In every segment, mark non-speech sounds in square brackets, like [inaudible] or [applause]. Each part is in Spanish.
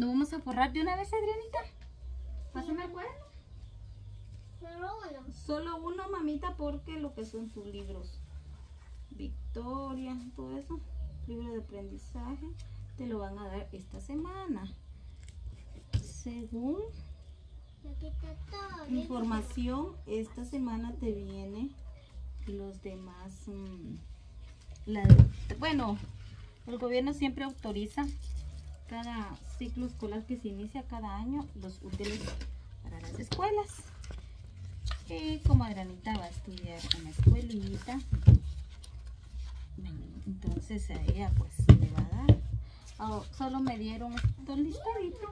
¿Lo vamos a forrar de una vez, Adrianita? Pásame el cuaderno. Solo uno. Solo uno, mamita, porque lo que son sus libros. Victoria, todo eso. Libro de aprendizaje. Te lo van a dar esta semana. Según información, esta semana te viene los demás. mm, la bueno, el gobierno siempre autoriza cada ciclo escolar que se inicia cada año los útiles para las escuelas. Y como Adrianita va a estudiar en la escuelita, entonces a ella pues le va a dar. Ah, solo me dieron estos listaditos.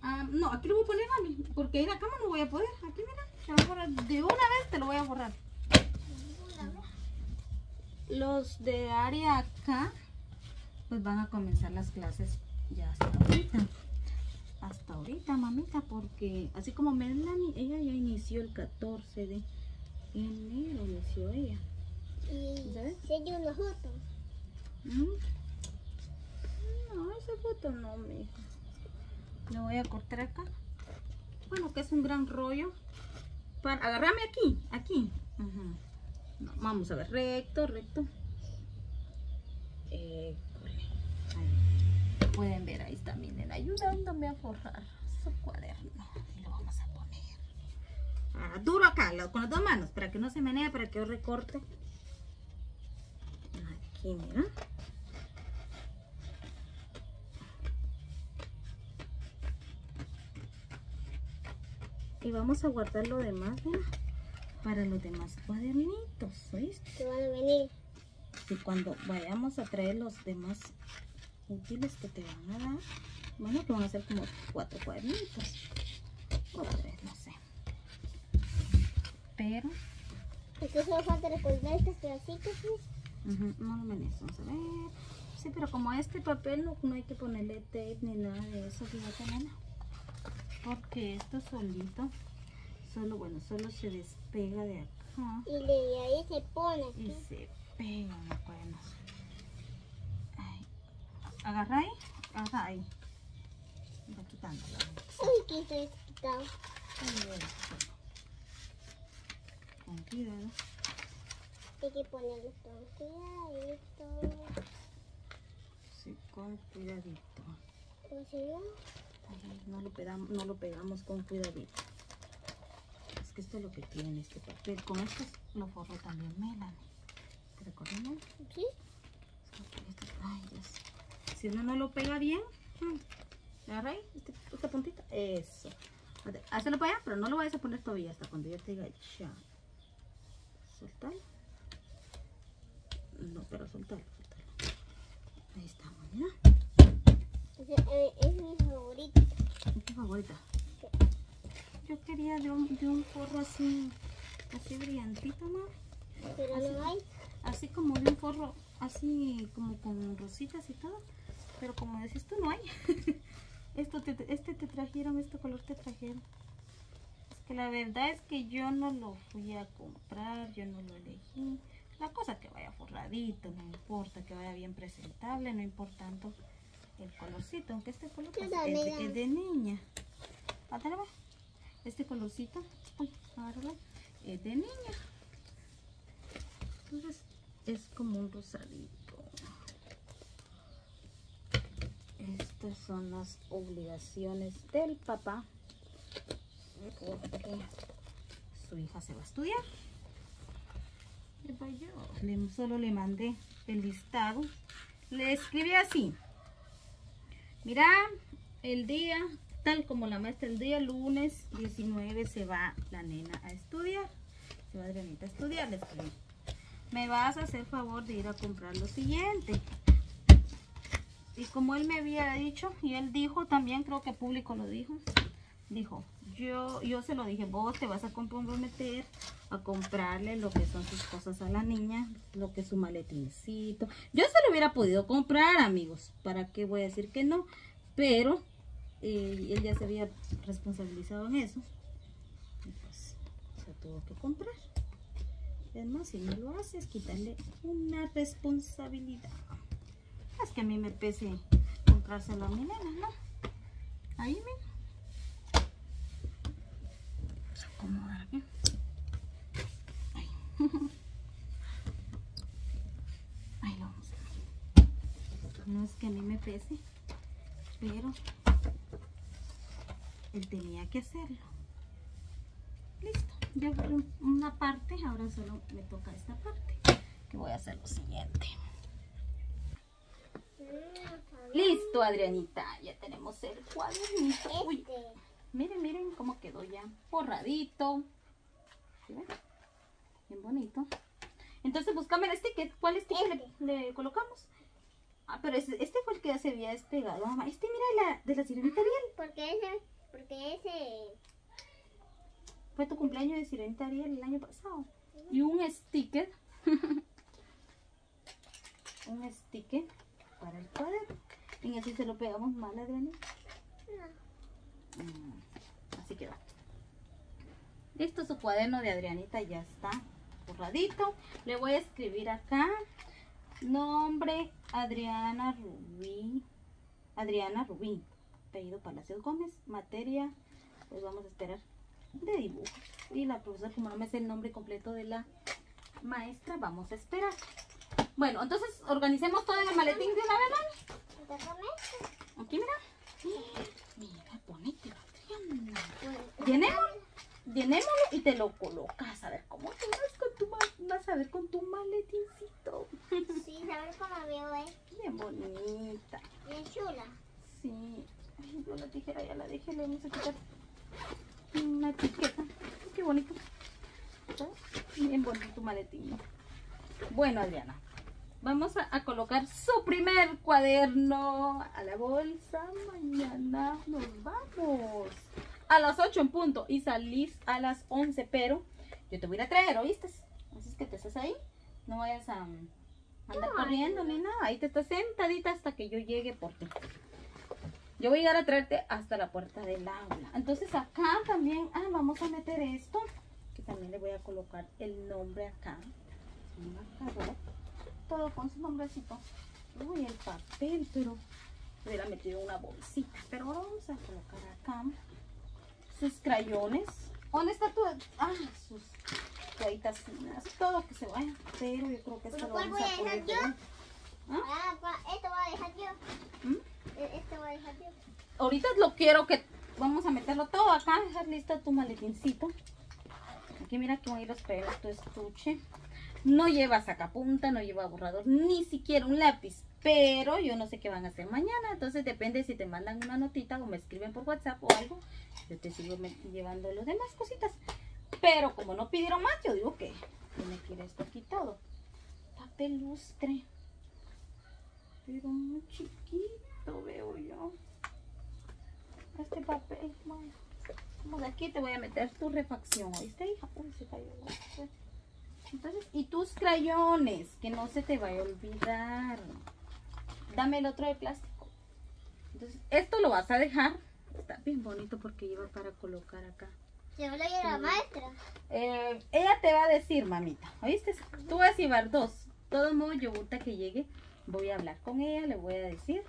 Ah, no, aquí lo voy a poner, mami, porque en la cama no voy a poder. Aquí, mira, te voy a borrar. De una vez te lo voy a borrar. Los de área acá, pues van a comenzar las clases ya hasta ahorita. Hasta ahorita, mamita, porque así como Melanie, ella ya inició el 14 de enero, inició ella. Y ¿Sabes? hay una foto. ¿Mm? No, esa foto no, mija. Le voy a cortar acá. Bueno, que es un gran rollo. Para, agarrame aquí, aquí. No, vamos a ver, recto, recto. École. Pueden ver, ahí está, miren, ayudándome a forrar su cuaderno. Y lo vamos a poner. Ah, duro acá, con las dos manos, para que no se menee, para que yo recorte. Aquí, mira. Y vamos a guardar lo demás, para los demás cuadernitos, ¿oíste? Que van a venir. Y cuando vayamos a traer los demás útiles que te van a dar, bueno, que van a ser como cuatro cuadernitos. O tres, no sé. Pero, Entonces solo falta recordar estos pedacitos. ¿sí? ujú, no lo menees, vamos a ver. Sí, pero como este papel no, no hay que ponerle tape ni nada de eso, fíjate, nena. Porque esto solito, solo, bueno, solo se despega de acá. Y de ahí se pone y aquí. se pegan los cuernos. Agarra ahí. Va eso. Con cuidado. Hay que ponerlo con cuidadito. Sí, con cuidadito. Si no, lo pegamos, no lo pegamos con cuidadito. Es que esto es lo que tiene este papel. Con esto lo forró también Melanie. ¿Te recuerdas? ¿sí? Ay, Dios. Si uno no lo pega bien, mm, agarra ahí, esta puntita, eso. Hazlo para allá, pero no lo vayas a poner todavía hasta cuando yo te diga ya. Soltalo. No, pero soltalo, soltalo. Ahí estamos, mira. Eh, es mi favorito. ¿Es tu favorita? Yo quería de un, de un forro así, así brillantito, ¿no? Pero Así. no hay. Así como de un forro, así como con rositas y todo. Pero como decís tú, no hay. [laughs] Esto te, este te trajeron, este color te trajeron. Es que la verdad es que yo no lo fui a comprar, yo no lo elegí. La cosa que vaya forradito, no importa, que vaya bien presentable, no importa tanto el colorcito, aunque este color pues, es, de, es de niña. Este colorcito, es de niña. Entonces es como un rosadito. Estas son las obligaciones del papá. Porque su hija se va a estudiar. Le- solo le mandé el listado. Le escribí así. Mira, el día, tal como la maestra, el día lunes 19 se va la nena a estudiar. Se va Adrianita a estudiar, le escribí. Me vas a hacer favor de ir a comprar lo siguiente. Y como él me había dicho, y él dijo también, creo que público lo dijo, dijo, yo, yo se lo dije, vos te vas a comprometer a comprarle lo que son sus cosas a la niña, lo que es su maletincito. Yo se lo hubiera podido comprar, amigos, ¿para qué voy a decir que no? Pero eh, él ya se había responsabilizado en eso. Y pues se tuvo que comprar. Además, si no lo haces, quitarle una responsabilidad. A mí me pese comprárselo a mi ¿no? Ahí, mira. Acomodar bien. Ahí. [laughs] Ahí lo vamos a. No es que a mí me pese, pero él tenía que hacerlo. Listo, ya una parte, ahora solo me toca esta parte. Que voy a hacer lo siguiente. Listo, Adrianita, ya tenemos el cuadernito. Uy, Este. miren, miren cómo quedó ya forradito. ¿Sí ven? Bien bonito. Entonces, búscame el sticker. ¿Cuál sticker le, le colocamos? Ah, pero ese- este fue el que ya se había despegado. Mamá, este mira la, de la sirenita Ariel. Porque ese, porque ese, Fue tu cumpleaños de sirenita Ariel el año pasado. Y un sticker. [laughs] un sticker para el cuaderno. Y así se lo pegamos mal, Adrianita. no. Mm, Así quedó. Listo, su cuaderno de Adrianita ya está borradito. Le voy a escribir acá. Nombre Adriana Rubí. Adriana Rubí. Apellido Palacios Gómez. Materia. Pues vamos a esperar. De dibujo. Y la profesora, como no me sé el nombre completo de la maestra, vamos a esperar. Bueno, entonces organicemos todo en el maletín de una vez, mami. Aquí, mira. Mira, bonito, Adriana. Bueno, Llenémoslo, llenémoslo y te lo colocas. A ver cómo te vas con tu, vas a ver con tu maletincito. Sí, ¿sabes cómo veo, eh? Bien bonita. Bien chula. Sí. Ay, yo la tijera ya la dejé, le vamos a quitar una etiqueta. Qué bonito. Bien bonito tu maletín. Bueno, Adriana. Vamos a, a colocar su primer cuaderno a la bolsa. Mañana nos vamos. A las 8 en punto. Y salís a las 11. Pero yo te voy a traer, ¿oíste? Así es que te estás ahí. No vayas a andar No, corriendo ni nada. Ahí te estás sentadita hasta que yo llegue por ti. Yo voy a llegar a traerte hasta la puerta del aula. Entonces acá también, ah, vamos a meter esto. Que también le voy a colocar el nombre acá. Un marcador. Todo con su nombrecito. Uy, el papel, pero hubiera metido una bolsita. Pero ahora vamos a colocar acá sus crayones. ¿Dónde está tu? Ah, sus toallitas finas. Todo que se vaya. Pero yo creo que esto ¿Pero lo vamos voy a poner yo? ¿Ah? Ah, esto voy a dejar yo. ¿Mm? E- Esto voy a dejar yo. ahorita lo quiero que vamos a meterlo todo acá, dejar lista tu maletincito. Aquí mira que van a ir los pelos, tu estuche. No lleva sacapunta, no lleva borrador, ni siquiera un lápiz. Pero yo no sé qué van a hacer mañana. Entonces depende si te mandan una notita o me escriben por WhatsApp o algo. Yo te sigo llevando los demás cositas. Pero como no pidieron más, yo digo que tiene que ir esto aquí todo. Papel lustre. Pero muy chiquito veo yo. Este papel, de aquí te voy a meter tu refacción, ¿oíste, hija? Uy, se cayó. Entonces, y tus crayones, que no se te vaya a olvidar. Dame el otro de plástico. Entonces, esto lo vas a dejar. Está bien bonito porque lleva para colocar acá. Se lo lleva la maestra. Eh, ella te va a decir, mamita, ¿oíste? Tú vas a llevar dos. De todos modos, yo ahorita que llegue, voy a hablar con ella, le voy a decir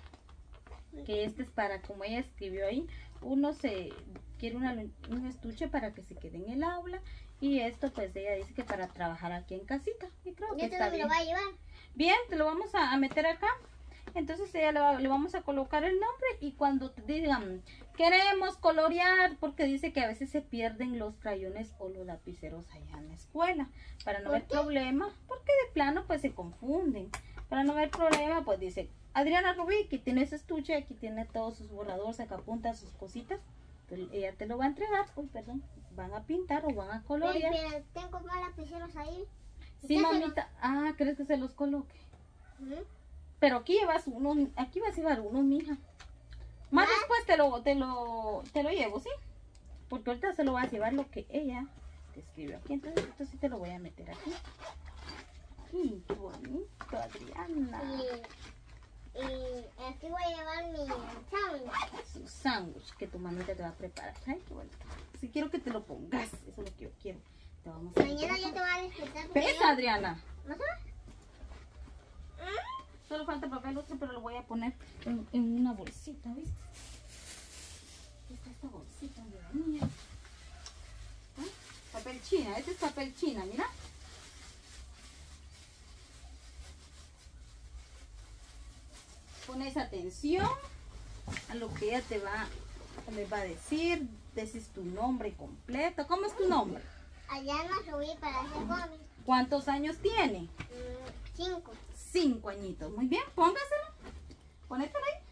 que este es para, como ella escribió ahí, uno se quiere una, un estuche para que se quede en el aula y esto pues ella dice que para trabajar aquí en casita y creo que Yo está lo bien. voy a llevar. Bien, te lo vamos a, a meter acá. Entonces ella le, va- le vamos a colocar el nombre y cuando te digan queremos colorear, porque dice que a veces se pierden los crayones o los lapiceros allá en la escuela. Para no ¿Por haber problema, porque de plano pues se confunden. Para no haber problema, pues dice Adriana Rubí, aquí tiene su estuche, aquí tiene todos sus borradores, sacapuntas, sus cositas. Entonces, ella te lo va a entregar. Uy, perdón. Van a pintar o van a Pero, colorear. pero tengo más lapiceros ahí. Sí, mamita. Ah, ¿crees que se los coloque? Pero aquí llevas uno, aquí vas a llevar uno, mija. Más ¿Ah? después te lo, te lo, te lo llevo, ¿sí? Porque ahorita se lo vas a llevar lo que ella te escribió aquí. Entonces, esto sí te lo voy a meter aquí. ¡Ay, qué bonito, Adriana! Y, y aquí voy a llevar mi sándwich. Sándwich que tu mamita te va a preparar. Ay, qué bonito. Si quiero que te lo pongas. Eso es lo que yo quiero. Te vamos a Mañana yo te voy a despertar. Pesa. Adriana. ¿No sabes? ¿Mm? Solo falta papel otro, pero lo voy a poner en, una bolsita, ¿viste? Esta, esta bolsita, de la mía. ¿Ah? Papel china. Este es papel china, mira. Pones atención a lo que ella te va, va a decir. Decís tu nombre completo. ¿Cómo es tu nombre? Allá no subí para hacer gomis. ¿Cuántos años tiene? Mm, cinco. Cinco añitos. Muy bien, póngaselo. Ponételo ahí.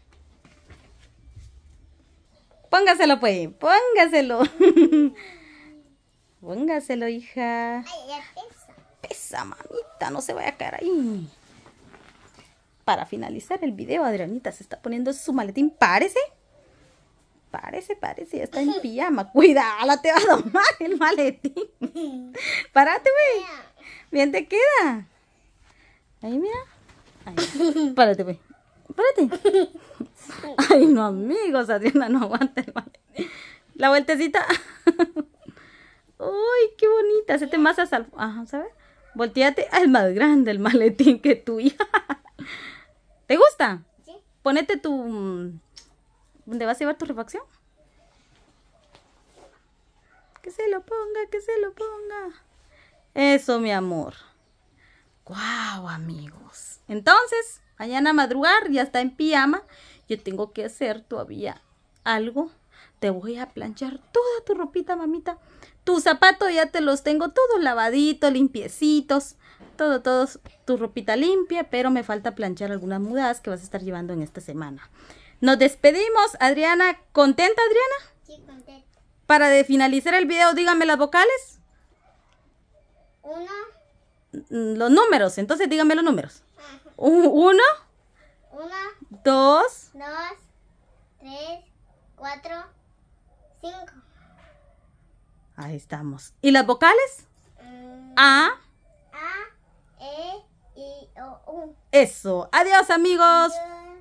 Póngaselo, pues. Póngaselo. [laughs] Póngaselo, hija. Ay, ya pesa. Pesa, mamita. No se vaya a caer ahí. Para finalizar el video, Adrianita se está poniendo su maletín. ¿Parece? Parece, parece. Ya está en [laughs] pijama. Cuidado, te va a tomar el maletín. [laughs] Párate, güey. Bien te queda. Ahí, mira. Ahí. [laughs] Párate, güey. Párate. Ay, no, amigos. Adriana no aguanta el maletín. La vueltecita. Uy, qué bonita. Se te más a sal... Ajá, ¿sabes? Volteate. Es más grande el maletín que tu hija. ¿Te gusta? ¿Sí? Ponete tu... mm, ¿Dónde vas a llevar tu refacción? Que se lo ponga, que se lo ponga. Eso, mi amor. Guau, amigos. Entonces, mañana a madrugar, ya está en pijama. Yo tengo que hacer todavía algo. Te voy a planchar toda tu ropita, mamita. Tus zapatos ya te los tengo todos lavaditos, limpiecitos. Todo, todos, tu ropita limpia, pero me falta planchar algunas mudas que vas a estar llevando en esta semana. Nos despedimos, Adriana. ¿Contenta, Adriana? Sí, contento. Para de finalizar el video, dígame las vocales. Uno. Mm, Los números, entonces dígame los números. ajá. Uno, Uno, dos, dos, tres, cuatro, cinco. ahí estamos. ¿Y las vocales? Mm, A, A, E, I, O, U. eso. Adiós amigos. Adiós.